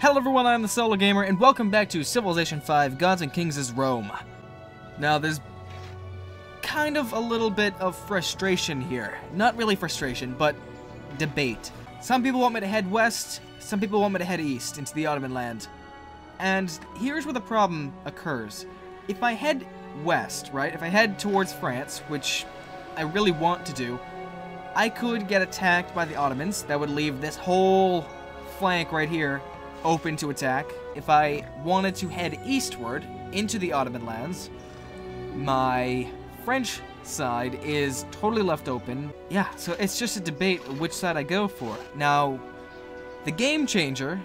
Hello everyone, I'm the Solar Gamer, and welcome back to Civilization 5 Gods and Kings' Rome. Now, there's kind of a little bit of frustration here. Not really frustration, but debate. Some people want me to head west, some people want me to head east into the Ottoman land. And here's where the problem occurs. If I head west, right, if I head towards France, which I really want to do, I could get attacked by the Ottomans. That would leave this whole flank right here open to attack. If I wanted to head eastward into the Ottoman lands, my French side is totally left open. Yeah, so it's just a debate which side I go for. Now, the game changer,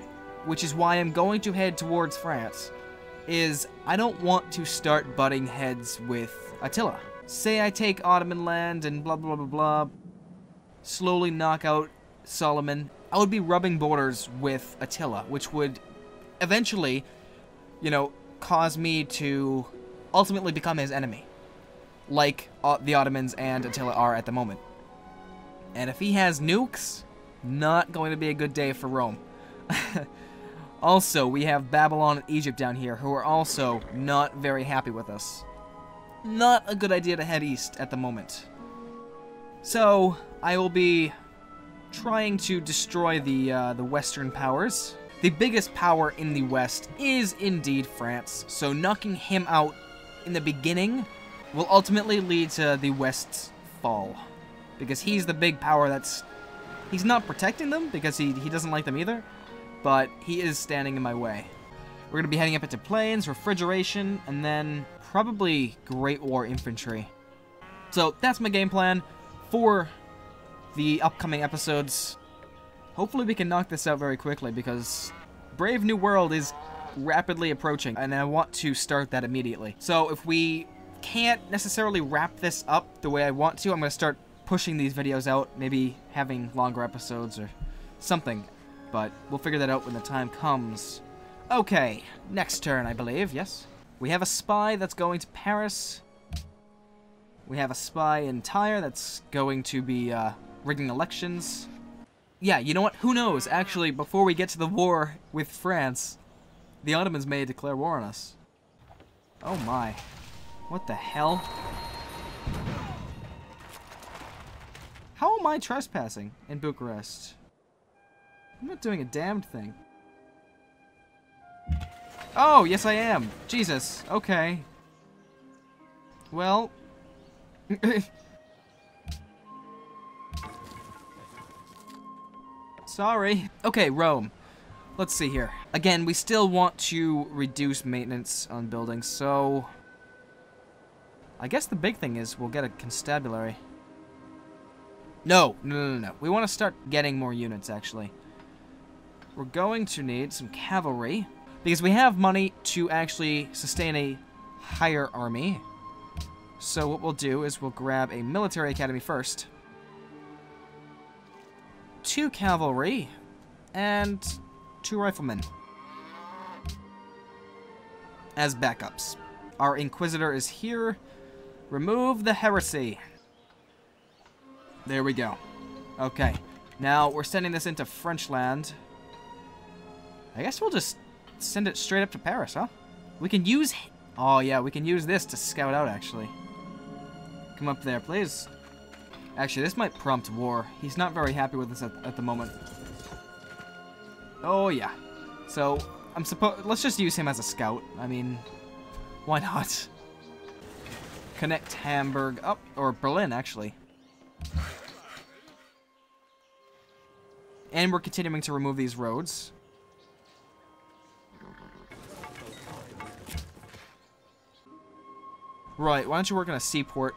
which is why I'm going to head towards France, is I don't want to start butting heads with Attila. Say I take Ottoman land and blah blah blah blah, slowly knock out Solomon, I would be rubbing borders with Attila, which would eventually, you know, cause me to ultimately become his enemy, like uh, the Ottomans and Attila are at the moment. And if he has nukes, not going to be a good day for Rome. also, we have Babylon and Egypt down here, who are also not very happy with us. Not a good idea to head east at the moment. So, I will be trying to destroy the, uh, the Western powers. The biggest power in the West is indeed France, so knocking him out in the beginning will ultimately lead to the West's fall. Because he's the big power that's... He's not protecting them, because he, he doesn't like them either, but he is standing in my way. We're going to be heading up into planes, refrigeration, and then probably Great War Infantry. So that's my game plan for the upcoming episodes. Hopefully we can knock this out very quickly because Brave New World is rapidly approaching and I want to start that immediately. So if we can't necessarily wrap this up the way I want to, I'm going to start pushing these videos out, maybe having longer episodes or something. But we'll figure that out when the time comes. Okay, next turn, I believe, yes? We have a spy that's going to Paris. We have a spy in Tyre that's going to be uh, rigging elections. Yeah, you know what? Who knows? Actually, before we get to the war with France, the Ottomans may declare war on us. Oh my. What the hell? How am I trespassing in Bucharest? I'm not doing a damned thing. Oh, yes I am. Jesus. Okay. Well. Sorry. Okay, Rome. Let's see here. Again, we still want to reduce maintenance on buildings, so... I guess the big thing is we'll get a constabulary. No, no, no, no. We want to start getting more units, actually. We're going to need some cavalry, because we have money to actually sustain a higher army. So what we'll do is we'll grab a military academy first two cavalry, and two riflemen as backups. Our Inquisitor is here. Remove the heresy. There we go. Okay. Now, we're sending this into French land. I guess we'll just send it straight up to Paris, huh? We can use... Oh, yeah, we can use this to scout out, actually. Come up there, please. Actually, this might prompt war. He's not very happy with us at, at the moment. Oh, yeah. So, I'm supposed... Let's just use him as a scout. I mean, why not? Connect Hamburg up, or Berlin, actually. And we're continuing to remove these roads. Right, why don't you work on a seaport?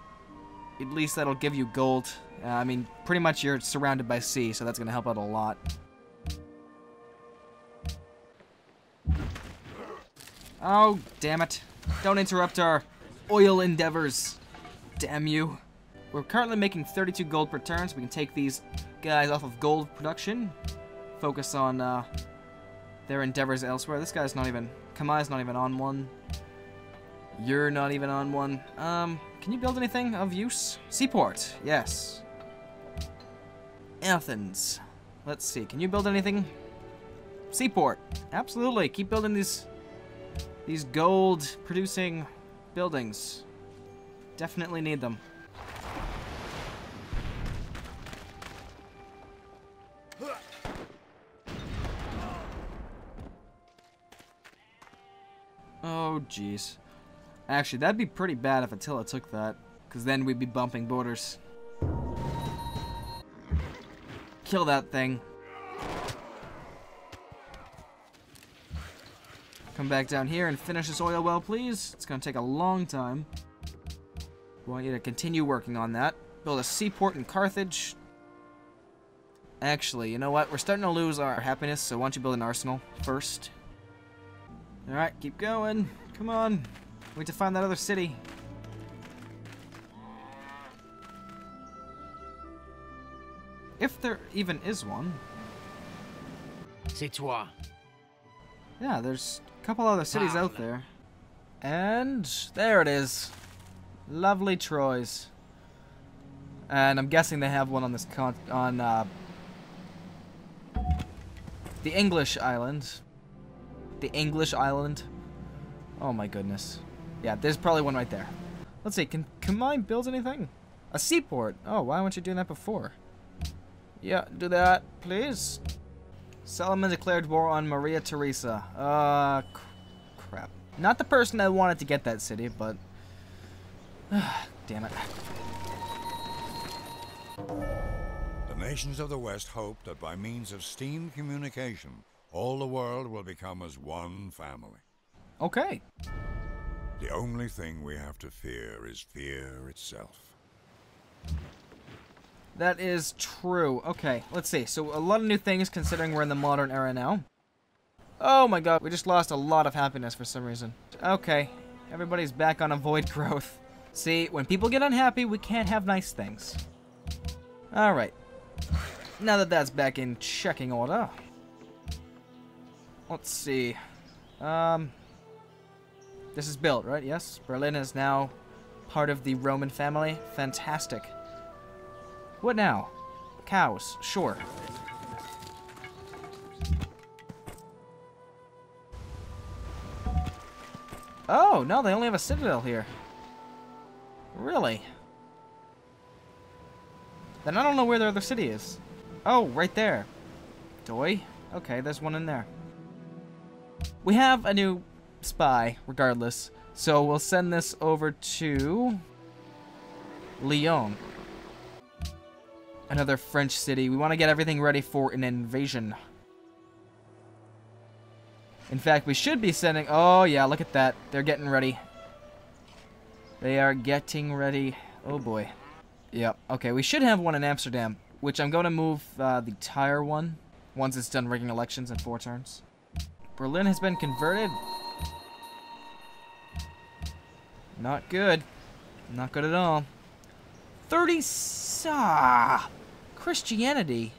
At least that'll give you gold. Uh, I mean, pretty much you're surrounded by sea, so that's going to help out a lot. Oh, damn it. Don't interrupt our oil endeavors. Damn you. We're currently making 32 gold per turn, so we can take these guys off of gold production. Focus on uh, their endeavors elsewhere. This guy's not even... Cumae's not even on one. You're not even on one. Um, can you build anything of use? Seaport, yes. Athens. Let's see, can you build anything? Seaport. Absolutely. Keep building these these gold producing buildings. Definitely need them. Oh, jeez. Actually, that'd be pretty bad if Attila took that, because then we'd be bumping borders. Kill that thing. Come back down here and finish this oil well, please. It's going to take a long time. We want you to continue working on that. Build a seaport in Carthage. Actually, you know what? We're starting to lose our happiness, so why don't you build an arsenal first? Alright, keep going. Come on. We need to find that other city. If there even is one. C'est toi. Yeah, there's a couple other cities out there. And there it is. Lovely Troyes. And I'm guessing they have one on this con on uh, the English island. The English island. Oh my goodness. Yeah, there's probably one right there. Let's see, can, can mine build anything? A seaport. Oh, why weren't you doing that before? Yeah, do that, please. Solomon declared war on Maria Theresa. Uh, cr crap. Not the person that wanted to get that city, but... Damn it. The nations of the West hope that by means of steam communication, all the world will become as one family. Okay. The only thing we have to fear is fear itself. That is true. Okay, let's see. So a lot of new things considering we're in the modern era now. Oh my god, we just lost a lot of happiness for some reason. Okay, everybody's back on avoid growth. See, when people get unhappy, we can't have nice things. Alright. Now that that's back in checking order. Let's see. Um, this is built, right? Yes. Berlin is now part of the Roman family. Fantastic. What now? Cows. Sure. Oh, no, they only have a citadel here. Really? Then I don't know where their other city is. Oh, right there. Doi? Okay, there's one in there. We have a new spy, regardless. So we'll send this over to Lyon. Another French city. We want to get everything ready for an invasion. In fact, we should be sending... Oh, yeah, look at that. They're getting ready. They are getting ready. Oh, boy. Yep. Okay, we should have one in Amsterdam, which I'm going to move uh, the Tyre one once it's done rigging elections in four turns. Berlin has been converted. Not good. Not good at all. 30... Ah, Christianity?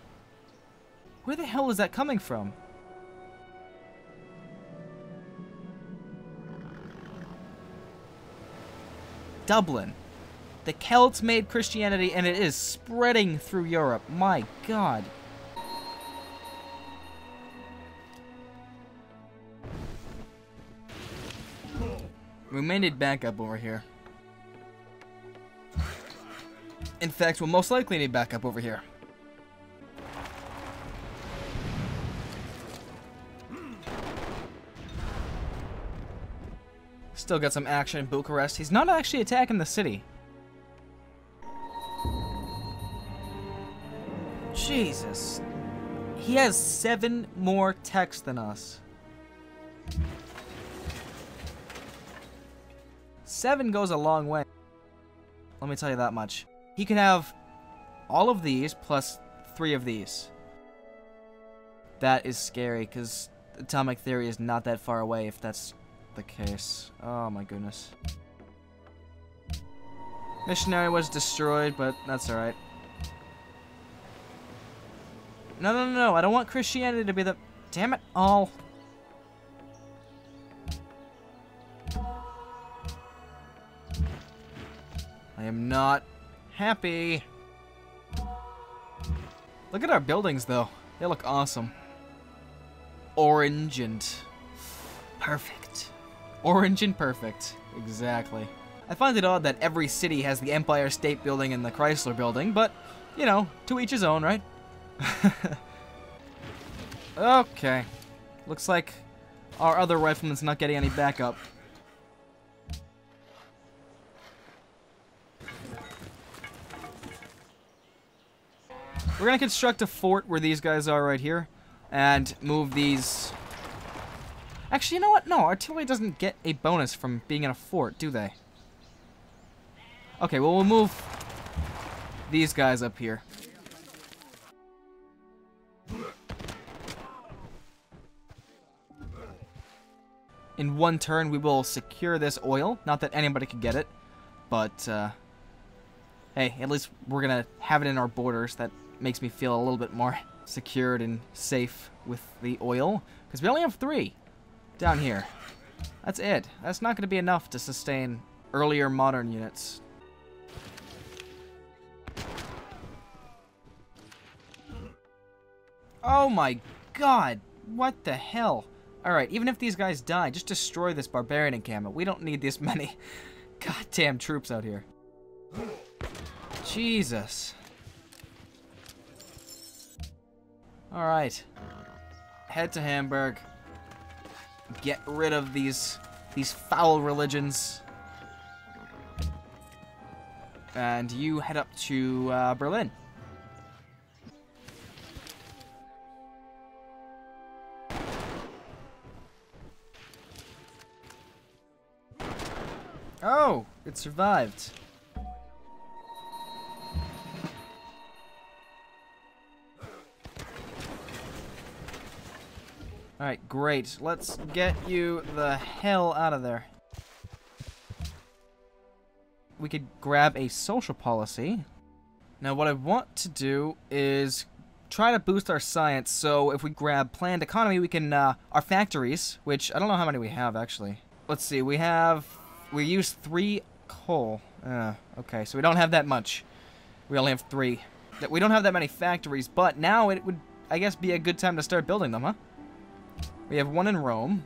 Where the hell is that coming from? Dublin. The Celts made Christianity and it is spreading through Europe. My god. We may need backup over here. In fact, we'll most likely need backup over here. Still got some action in Bucharest. He's not actually attacking the city. Jesus. He has seven more techs than us. Seven goes a long way. Let me tell you that much. He can have all of these plus three of these. That is scary, because atomic theory is not that far away if that's the case. Oh my goodness. Missionary was destroyed, but that's alright. No, no, no, no. I don't want Christianity to be the... Damn it all. Am not happy. Look at our buildings, though. They look awesome. orange and perfect. Orange and perfect. Exactly. I find it odd that every city has the Empire State Building and the Chrysler Building, but, you know, to each his own, right? okay. Looks like our other rifleman's not getting any backup. We're gonna construct a fort where these guys are right here, and move these... Actually, you know what? No, artillery doesn't get a bonus from being in a fort, do they? Okay, well, we'll move these guys up here. In one turn, we will secure this oil. Not that anybody could get it, but, uh, hey, at least we're gonna have it in our borders. That makes me feel a little bit more secured and safe with the oil. Because we only have three down here. That's it. That's not going to be enough to sustain earlier modern units. Oh my god! What the hell? Alright, even if these guys die, just destroy this barbarian encampment. We don't need this many goddamn troops out here. Jesus. Alright. Head to Hamburg. Get rid of these these foul religions. And you head up to uh, Berlin. Oh, it survived. Alright, great. Let's get you the hell out of there. We could grab a social policy. Now what I want to do is try to boost our science, so if we grab planned economy, we can, uh, our factories, which I don't know how many we have, actually. Let's see, we have, we use three coal. Uh, okay, so we don't have that much. We only have three. We don't have that many factories, but now it would, I guess, be a good time to start building them, huh? We have one in Rome.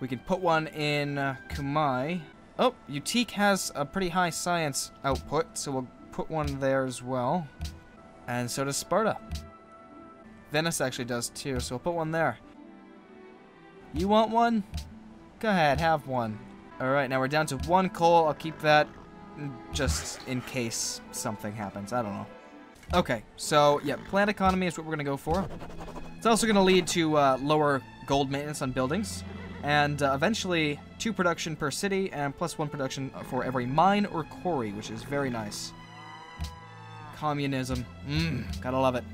We can put one in uh, Cumae. Oh, Utique has a pretty high science output, so we'll put one there as well. And so does Sparta. Venice actually does too, so we'll put one there. You want one? Go ahead, have one. Alright, now we're down to one coal. I'll keep that just in case something happens. I don't know. Okay, so yeah, planned economy is what we're going to go for. It's also going to lead to uh, lower gold maintenance on buildings, and uh, eventually two production per city and plus one production for every mine or quarry, which is very nice. Communism. Mmm, gotta love it.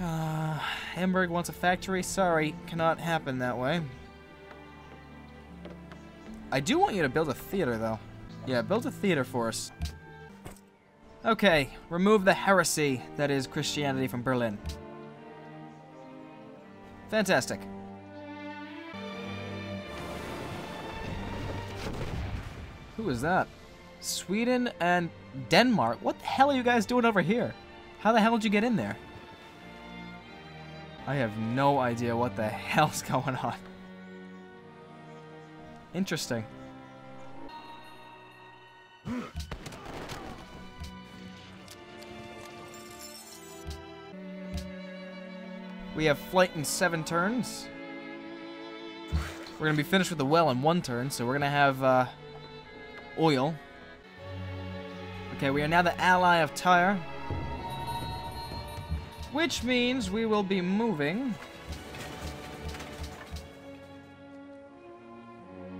Uh, Hamburg wants a factory? Sorry, cannot happen that way. I do want you to build a theater, though. Yeah, build a theater for us. Okay, remove the heresy that is Christianity from Berlin. Fantastic. Who is that? Sweden and Denmark? What the hell are you guys doing over here? How the hell did you get in there? I have no idea what the hell's going on. Interesting. We have flight in seven turns. We're going to be finished with the well in one turn, so we're going to have uh, oil. Okay, we are now the ally of Tyre. Which means we will be moving.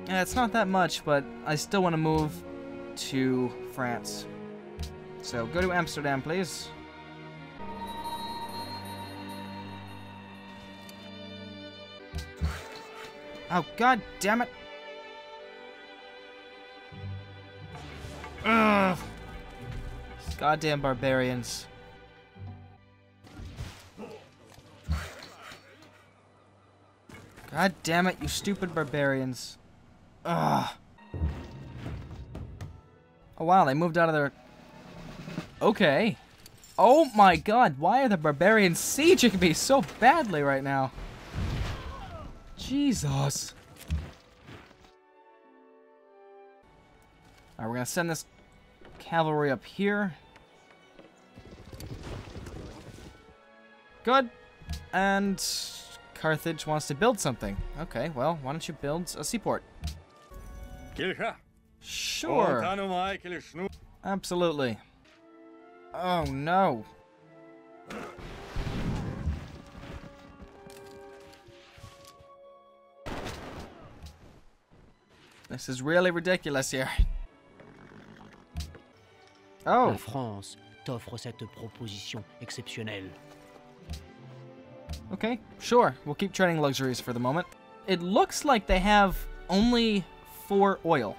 Yeah, it's not that much, but I still want to move to France. So go to Amsterdam, please. Oh, god damn it. Ugh. Goddamn barbarians. God damn it, you stupid barbarians. Ugh. Oh wow, they moved out of their... Okay. Oh my god, why are the barbarians sieging me so badly right now? Jesus. Alright, we're gonna send this cavalry up here. Good. And Carthage wants to build something. Okay, well, why don't you build a seaport? Sure. Tanu mai kilishnu. Absolutely. Oh no. This is really ridiculous here. La Oh, France t'offre cette proposition exceptionnelle. okay, sure. We'll keep trading luxuries for the moment. It looks like they have only four oil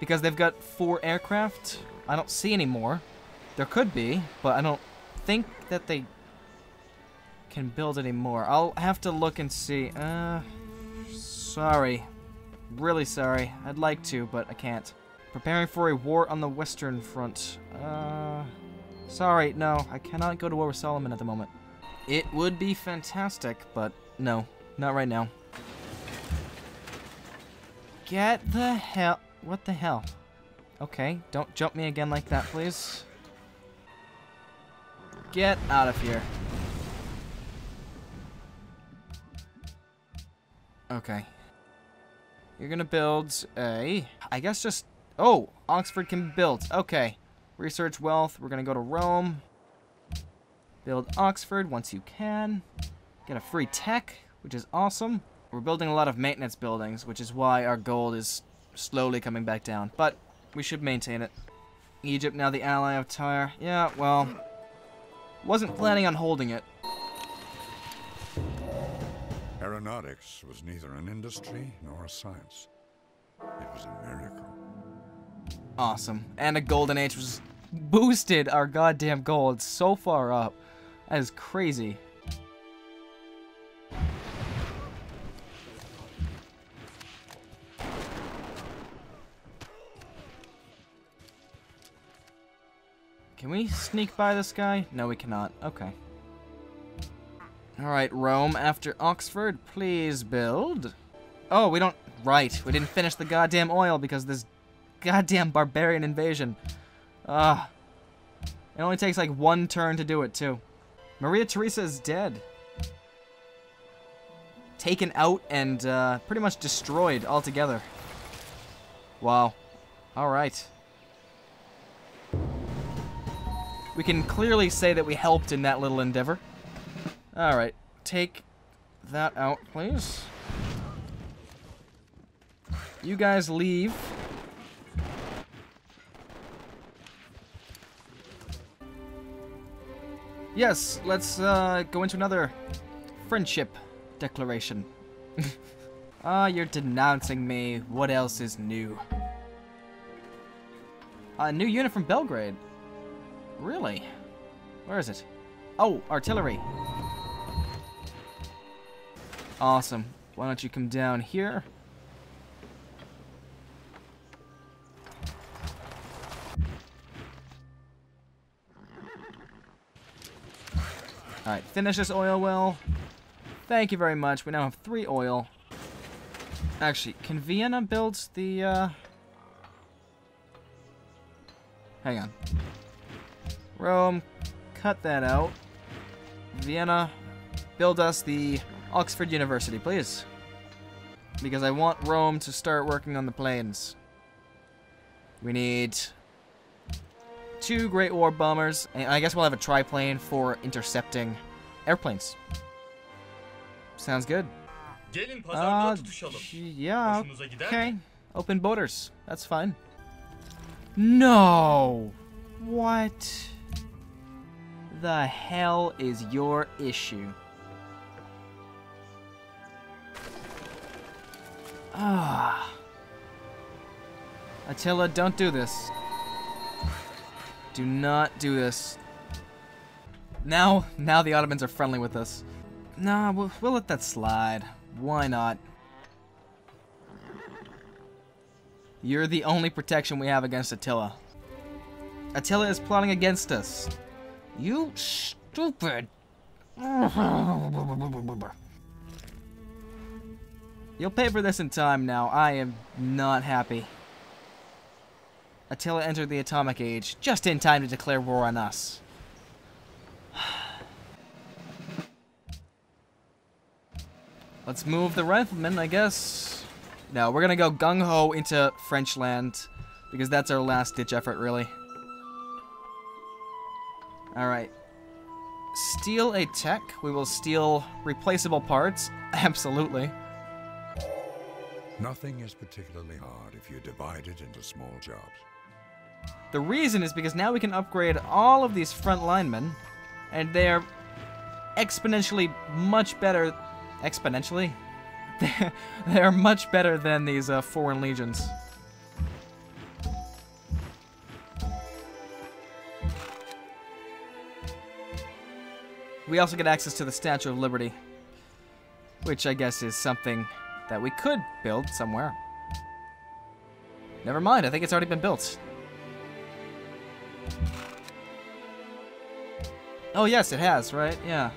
because they've got four aircraft. I don't see any more. There could be, but I don't think that they can build any more. I'll have to look and see. Uh, sorry. Really sorry. I'd like to, but I can't. Preparing for a war on the Western Front. Uh, sorry, no. I cannot go to war with Solomon at the moment. It would be fantastic, but no. Not right now. Get the hell... What the hell? Okay, don't jump me again like that, please. Get out of here. Okay. You're gonna build a... I guess just... Oh! Oxford can build. Okay. Research wealth. We're gonna go to Rome. Build Oxford once you can. Get a free tech, which is awesome. We're building a lot of maintenance buildings, which is why our gold is slowly coming back down. But we should maintain it. Egypt now the ally of Tyre. Yeah, well... Wasn't planning on holding it. Aeronautics was neither an industry nor a science. It was a miracle. Awesome. And a golden age was boosted our goddamn gold so far up. That is crazy. Can we sneak by this guy? No, we cannot. Okay. Alright, Rome after Oxford, please build. Oh, we don't... Right, we didn't finish the goddamn oil because this goddamn barbarian invasion. Ah. It only takes like one turn to do it, too. Maria Theresa is dead. Taken out and uh, pretty much destroyed altogether. Wow. Alright. We can clearly say that we helped in that little endeavor. Alright. Take that out, please. You guys leave. Yes, let's uh, go into another friendship declaration. Ah, you're denouncing me. What else is new? A new unit from Belgrade. Really? Where is it? Oh, artillery. Awesome. Why don't you come down here? Alright, finish this oil well. Thank you very much. We now have three oil. Actually, can Vienna build the, uh... Hang on. Rome, cut that out. Vienna, build us the Oxford University, please. Because I want Rome to start working on the planes. We need two Great War bombers, and I guess we'll have a triplane for intercepting airplanes. Sounds good. Uh, yeah, okay. Open borders. That's fine. No! What the hell is your issue? Ah. Attila, don't do this. Do not do this. Now, now the Ottomans are friendly with us. Nah, we'll, we'll let that slide. Why not? You're the only protection we have against Attila. Attila is plotting against us. You stupid. You'll pay for this in time now. I am not happy. Attila entered the Atomic Age, just in time to declare war on us. Let's move the riflemen, I guess. No, we're gonna go gung-ho into French land, because that's our last-ditch effort, really. Alright. Steal a tech. We will steal replaceable parts. Absolutely. Nothing is particularly hard if you divide it into small jobs. The reason is because now we can upgrade all of these front linemen, and they're exponentially much better. Exponentially? They're, they're much better than these uh, foreign legions. We also get access to the Statue of Liberty, which I guess is something that we could build somewhere. Never mind, I think it's already been built. Oh yes, it has, right? Yeah.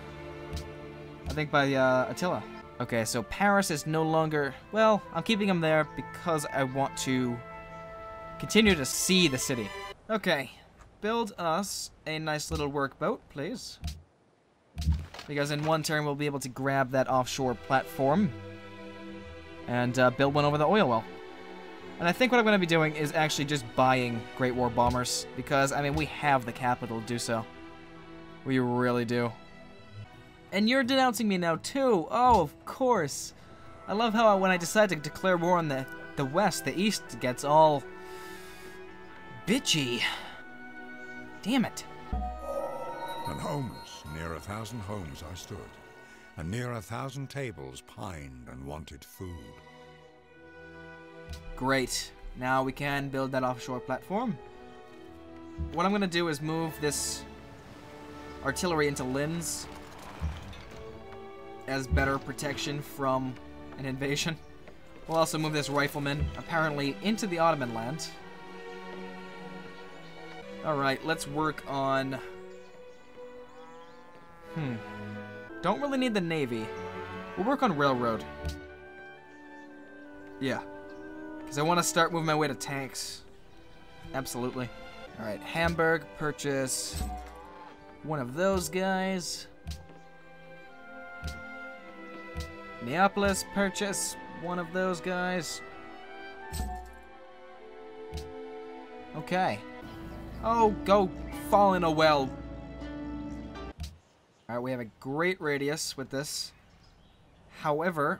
I think by uh, Attila. Okay, so Paris is no longer... Well, I'm keeping him there because I want to continue to see the city. Okay, build us a nice little workboat, please. Because in one turn we'll be able to grab that offshore platform and uh, build one over the oil well. And I think what I'm going to be doing is actually just buying Great War bombers because, I mean, we have the capital to do so. We really do. And you're denouncing me now, too. Oh, of course. I love how when I decide to declare war on the, the West, the East gets all... bitchy. Damn it. And homeless, near a thousand homes I stood, and near a thousand tables pined and wanted food. Great. Now we can build that offshore platform. What I'm going to do is move this artillery into Linz as better protection from an invasion. We'll also move this rifleman, apparently, into the Ottoman land. Alright, let's work on... Hmm. Don't really need the Navy. We'll work on Railroad. Yeah. Because I want to start moving my way to tanks. Absolutely. Alright, Hamburg, purchase one of those guys. Neapolis, purchase one of those guys. Okay. Oh, go fall in a well. Alright, we have a great radius with this. However,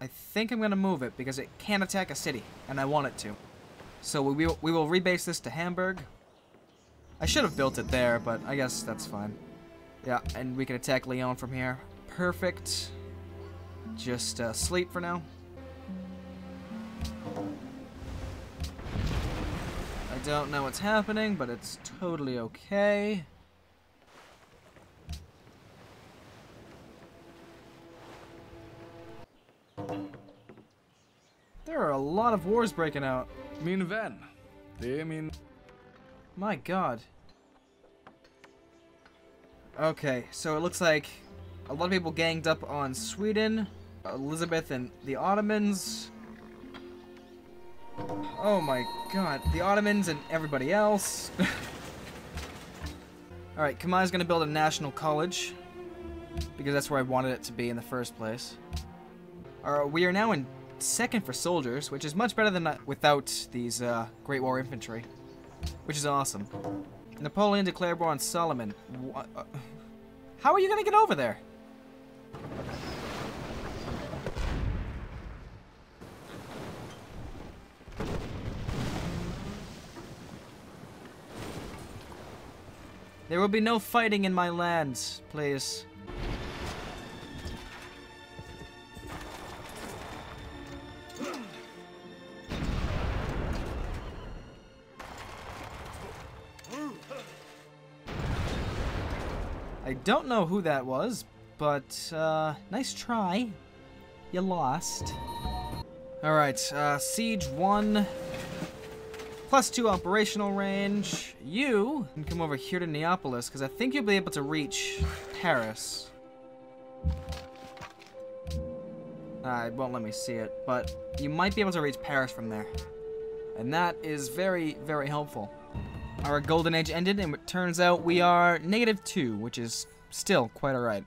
I think I'm going to move it because it can attack a city, and I want it to. So we will, we will rebase this to Hamburg. I should have built it there, but I guess that's fine. Yeah, and we can attack Lyon from here. Perfect. Just uh, sleep for now. I don't know what's happening, but it's totally okay. There are a lot of wars breaking out. Vän. Det är min... My god. Okay, so it looks like a lot of people ganged up on Sweden, Elizabeth and the Ottomans. Oh my god, the Ottomans and everybody else. Alright, Cumae's gonna build a national college. Because that's where I wanted it to be in the first place. Alright, we are now in second for soldiers, which is much better than without these uh, Great War infantry. Which is awesome. Napoleon declared war on Solomon. What? Uh, how are you gonna get over there? There will be no fighting in my lands, please. Don't know who that was, but uh, nice try. You lost. Alright, uh, Siege 1. Plus 2 operational range. You can come over here to Neapolis, because I think you'll be able to reach Paris. Uh, it won't let me see it, but you might be able to reach Paris from there. And that is very, very helpful. Our golden age ended, and it turns out we are negative two, which is still quite alright.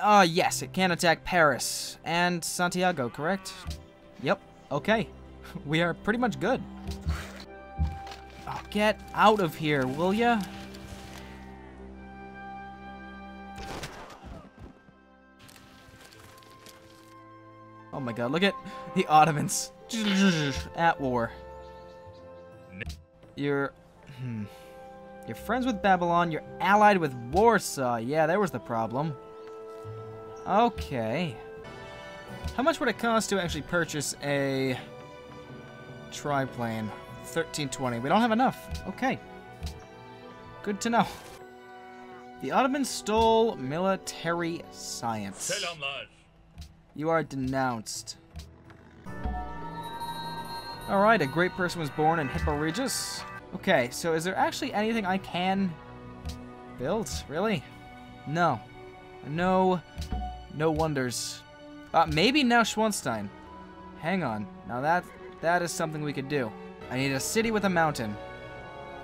Uh, yes, it can attack Paris and Santiago, correct? Yep, okay. We are pretty much good. Oh, get out of here, will ya? Oh my god, look at the Ottomans at war. You're... Hmm. You're friends with Babylon, you're allied with Warsaw. Yeah, there was the problem. Okay. How much would it cost to actually purchase a triplane? 1320. We don't have enough. Okay. Good to know. The Ottomans stole military science. You are denounced. Alright, a great person was born in Hippo Regius. Okay, so is there actually anything I can build? Really? No. No. No wonders. Uh, maybe Neuschwanstein. Hang on. Now that that is something we could do. I need a city with a mountain.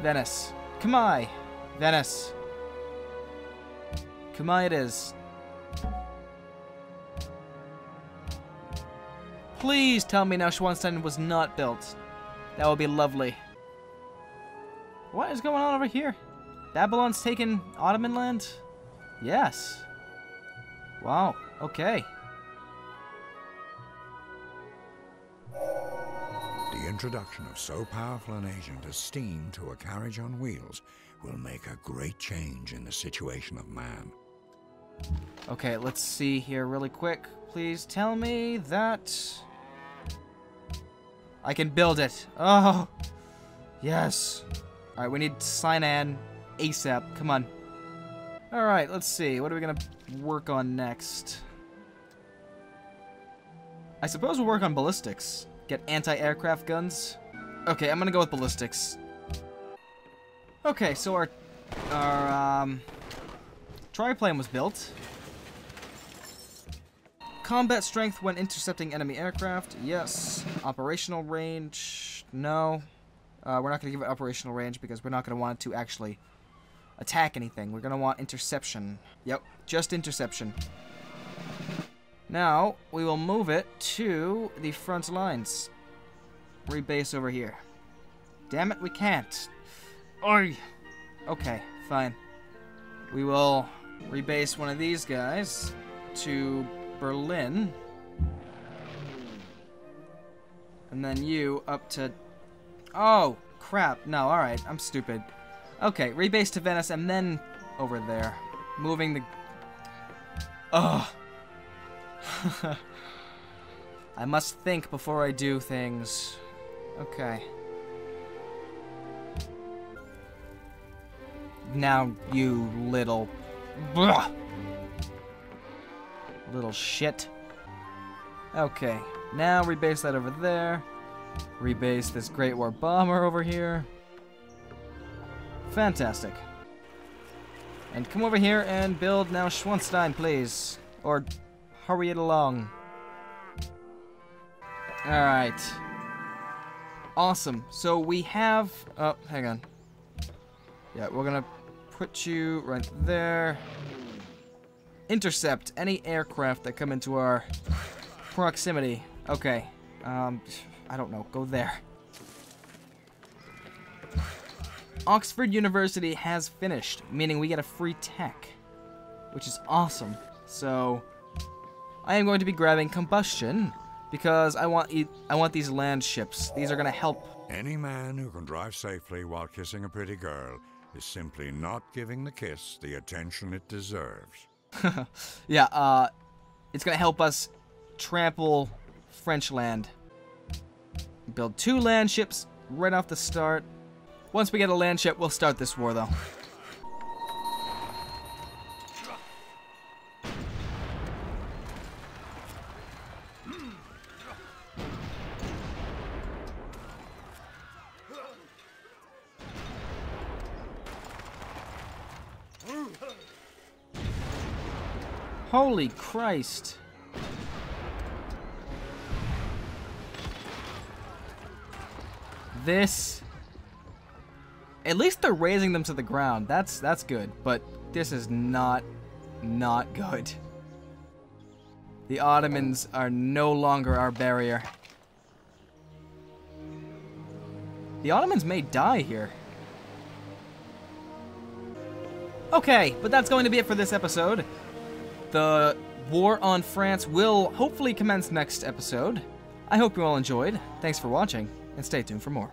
Venice. Cumae. Venice. Cumae it is. Please tell me Neuschwanstein was not built. That would be lovely. What is going on over here? Babylon's taken Ottoman land? Yes. Wow, okay. The introduction of so powerful an agent as steam to a carriage on wheels will make a great change in the situation of man. Okay, let's see here really quick. Please tell me that... I can build it. Oh, yes. All right, we need Sinan ASAP. Come on. All right, let's see. What are we going to work on next? I suppose we'll work on ballistics. Get anti-aircraft guns. Okay, I'm going to go with ballistics. Okay, so our, our um, triplane was built. Combat strength when intercepting enemy aircraft. Yes. Operational range. No. Uh, we're not going to give it operational range because we're not going to want it to actually attack anything. We're going to want interception. Yep, just interception. Now, we will move it to the front lines. Rebase over here. Damn it, we can't. Oi! Okay, fine. We will rebase one of these guys to Berlin. And then you up to... Oh, crap. No, alright. I'm stupid. Okay, rebase to Venice and then over there. Moving the... Ugh. I must think before I do things. Okay. Now, you little... Blah. Little shit. Okay, now rebase that over there. Rebase this Great War Bomber over here. Fantastic. And come over here and build Neuschwanstein, please. Or hurry it along. Alright. Awesome. So we have... Oh, hang on. Yeah, we're gonna put you right there intercept any aircraft that come into our proximity. Okay. Um, I don't know. Go there. Oxford University has finished, meaning we get a free tech, which is awesome. So, I am going to be grabbing combustion because I want e I want these land ships. These are going to help. Any man who can drive safely while kissing a pretty girl is simply not giving the kiss the attention it deserves. yeah, uh, it's gonna help us trample French land. Build two land ships right off the start. Once we get a land ship, we'll start this war, though. Holy Christ. This... At least they're razing them to the ground. That's that's good. But this is not, not good. The Ottomans are no longer our barrier. The Ottomans may die here. Okay, but that's going to be it for this episode. The war on France will hopefully commence next episode. I hope you all enjoyed. Thanks for watching, and stay tuned for more.